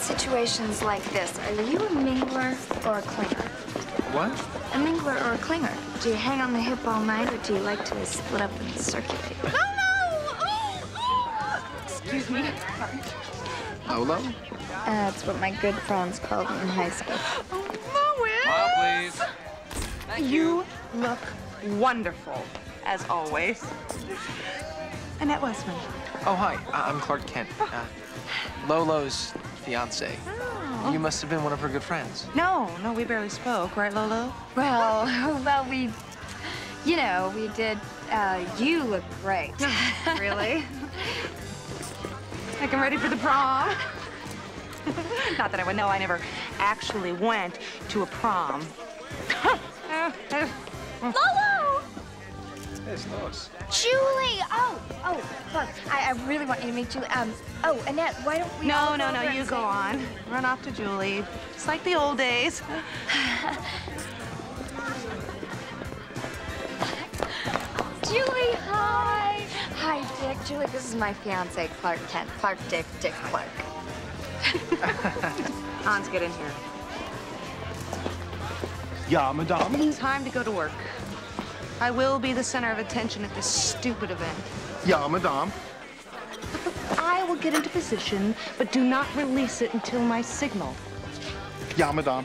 situations like this, are you a mingler or a clinger? What? A mingler or a clinger? Do you hang on the hip all night, or do you like to split up and circulate? Oh, no! Oh, oh. Excuse me. Lolo? That's what my good friends called me in high school. Smile, please. You look wonderful, as always. Annette Westman. Oh, hi. I- I'm Clark Kent. Uh, Lolo's fiance. You must have been one of her good friends. No, no, we barely spoke, right, Lolo? Well, well, we, you know, we did. Uh, you look great. really? Like I'm ready for the prom. Not that I would know, I never actually went to a prom. Julie! Oh, oh, look, I, I really want you to meet Julie. Um, oh, Annette, why don't we all No, no, no, you go say- on. Run off to Julie. It's like the old days. Julie, hi! Hi, Dick. Julie, this is my fiance, Clark Kent. Clark Dick, Dick Clark. Hans, get in here. Yeah, madame. Time to go to work. I will be the center of attention at this stupid event. Ja, madame. I will get into position, but do not release it until my signal. Ja, madame.